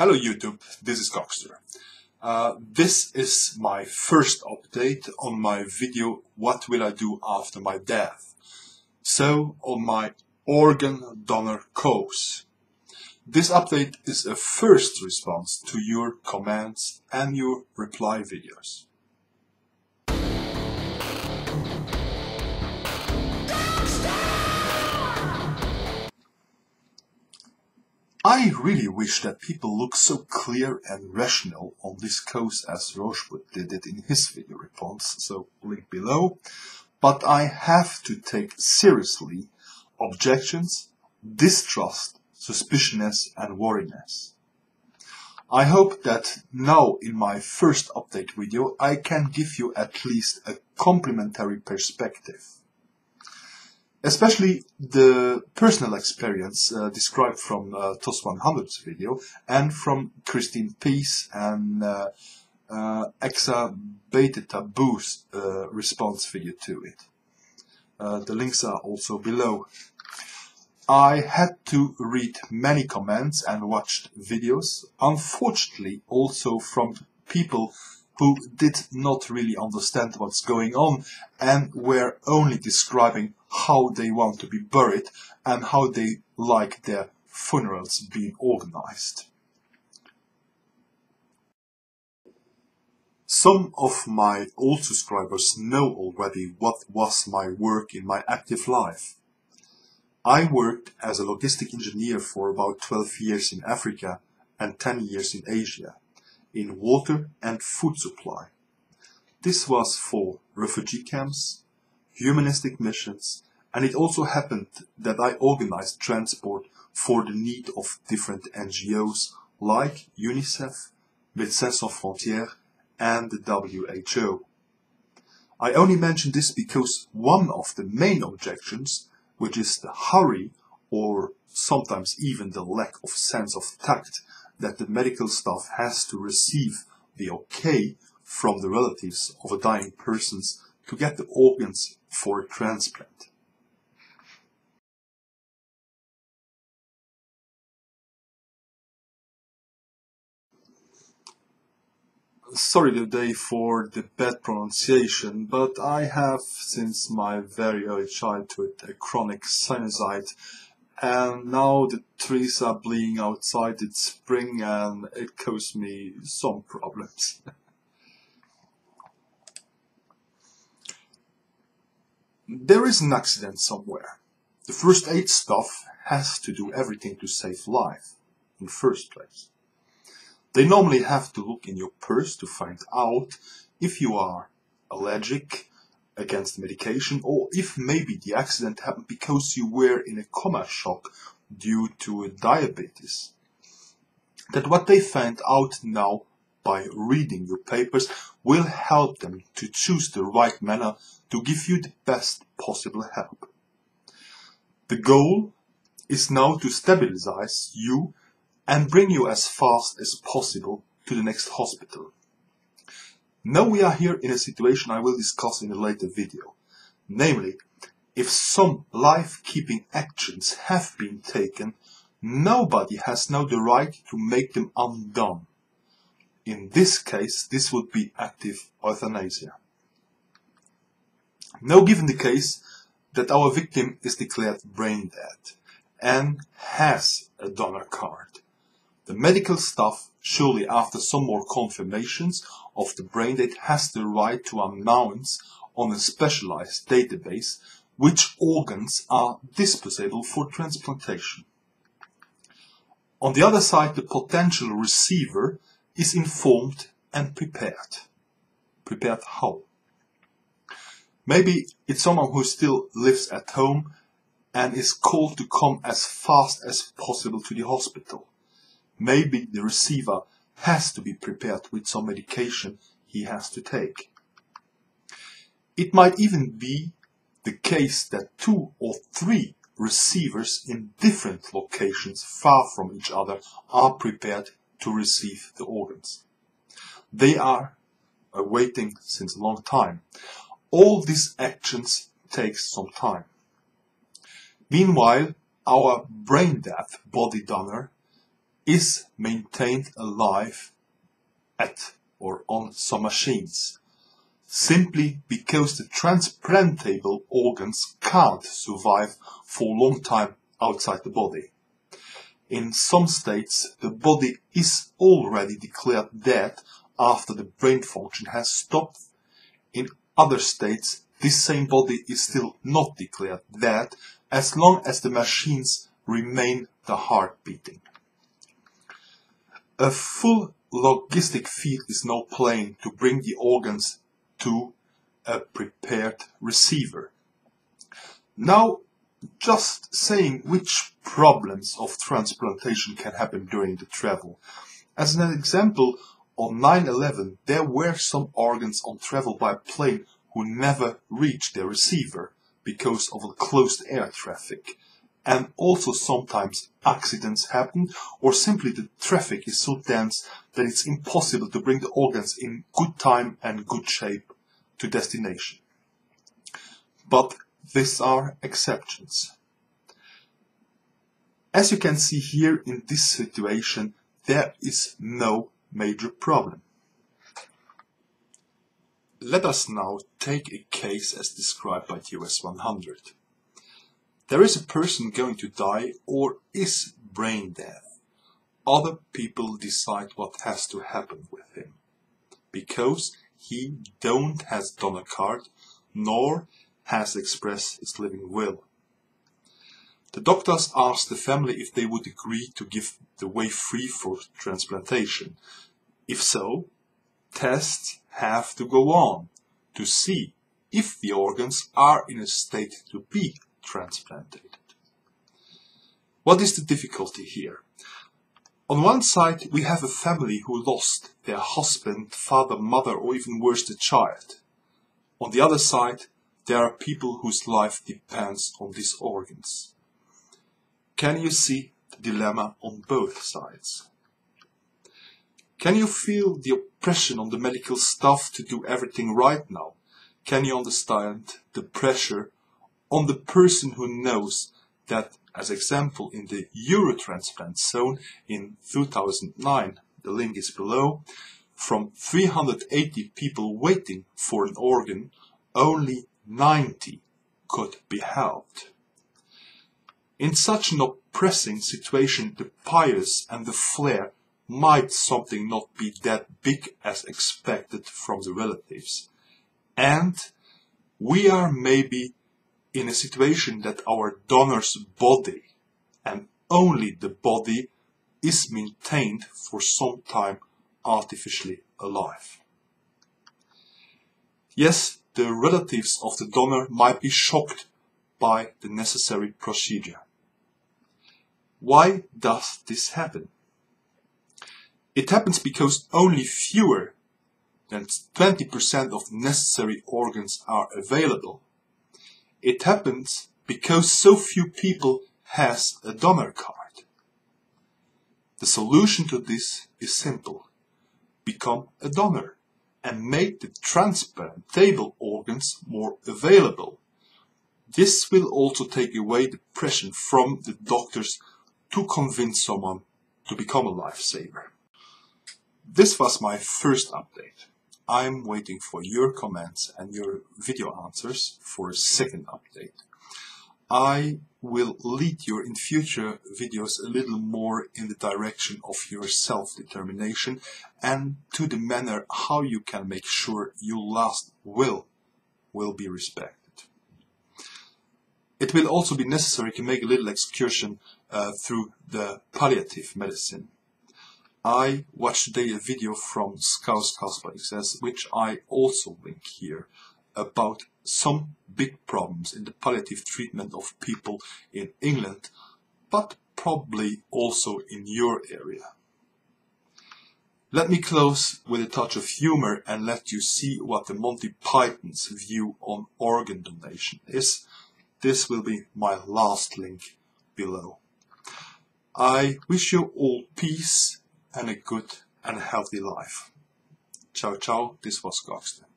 Hello YouTube, this is Goxster. Uh, this is my first update on my video What will I do after my death? So, on my organ donor cause. This update is a first response to your comments and your reply videos. I really wish that people look so clear and rational on this cause as Rozeboosje did it in his video response, so link below. But I have to take seriously objections, distrust, suspiciousness and worriness. I hope that now in my first update video I can give you at least a complementary perspective especially the personal experience uh, described from uh, TOS 100's video and from Christine Peace and uh, uh, Exa Beta Taboo's uh, response video to it. Uh, the links are also below. I had to read many comments and watched videos, unfortunately also from people who did not really understand what's going on and were only describing how they want to be buried and how they like their funerals being organized. Some of my old subscribers know already what was my work in my active life. I worked as a logistic engineer for about 12 years in Africa and 10 years in Asia in water and food supply. This was for refugee camps, humanistic missions, and it also happened that I organized transport for the need of different NGOs like UNICEF, Médecins Sans Frontières, and the WHO. I only mention this because one of the main objections, which is the hurry or sometimes even the lack of sense of tact that the medical staff has to receive the okay from the relatives of a dying person to get the organs for a transplant. Sorry today for the bad pronunciation, but I have since my very early childhood a chronic sinusite and now the trees are bleeding outside it's spring and it caused me some problems. there is an accident somewhere. The first aid staff has to do everything to save life in the first place. They normally have to look in your purse to find out if you are allergic against medication or if maybe the accident happened because you were in a coma shock due to diabetes. That what they find out now by reading your papers will help them to choose the right manner to give you the best possible help. The goal is now to stabilize you and bring you as fast as possible to the next hospital. Now we are here in a situation I will discuss in a later video. Namely, if some life-keeping actions have been taken, nobody has now the right to make them undone. In this case, this would be active euthanasia. Now given the case that our victim is declared brain dead and has a donor card, the medical staff, surely after some more confirmations of the brain dead has the right to announce on a specialized database which organs are disposable for transplantation. On the other side, the potential receiver is informed and prepared. Prepared how? Maybe it's someone who still lives at home and is called to come as fast as possible to the hospital. Maybe the receiver has to be prepared with some medication he has to take. It might even be the case that two or three receivers in different locations far from each other are prepared to receive the organs. They are awaiting since a long time. All these actions take some time. Meanwhile, our brain dead body donor is maintained alive at or on some machines, simply because the transplantable organs can't survive for a long time outside the body. In some states, the body is already declared dead after the brain function has stopped. In other states, this same body is still not declared dead as long as the machines remain the heart beating. A full logistic field is now playing to bring the organs to a prepared receiver. Now just saying which problems of transplantation can happen during the travel. As an example, on 9-11 there were some organs on travel by plane who never reached their receiver because of a closed air traffic. And also sometimes accidents happen or simply the traffic is so dense that it's impossible to bring the organs in good time and good shape to destination. But these are exceptions. As you can see here in this situation, there is no major problem. Let us now take a case as described by TOS 100. There is a person going to die or is brain dead. Other people decide what has to happen with him. Because he don't has done a card nor has expressed his living will. The doctors asked the family if they would agree to give the way free for transplantation. If so, tests have to go on to see if the organs are in a state to be transplanted. What is the difficulty here? On one side, we have a family who lost their husband, father, mother, or even worse, the child. On the other side, there are people whose life depends on these organs. Can you see the dilemma on both sides? Can you feel the oppression on the medical staff to do everything right now? Can you understand the pressure on the person who knows that, as example, in the Eurotransplant zone in 2009, the link is below, from 380 people waiting for an organ, only 90 could be helped. In such an oppressing situation, the pious and the flair might something not be that big as expected from the relatives. And we are maybe in a situation that our donor's body and only the body is maintained for some time artificially alive. Yes, the relatives of the donor might be shocked by the necessary procedure. Why does this happen? It happens because only fewer than 20% of necessary organs are available. It happens because so few people has a donor card. The solution to this is simple. Become a donor and make the transplantable organs more available. This will also take away the pressure from the doctors to convince someone to become a lifesaver. This was my first update. I'm waiting for your comments and your video answers for a second update. I will lead you in future videos a little more in the direction of your self-determination and to the manner how you can make sure your last will will be respected. It will also be necessary to make a little excursion uh, through the palliative medicine. I watched today a video from Scouse XS, which I also link here, about some big problems in the palliative treatment of people in England, but probably also in your area. Let me close with a touch of humor and let you see what the Monty Python's view on organ donation is. This will be my last link below. I wish you all peace and a good and healthy life. Ciao ciao, this was Goxster.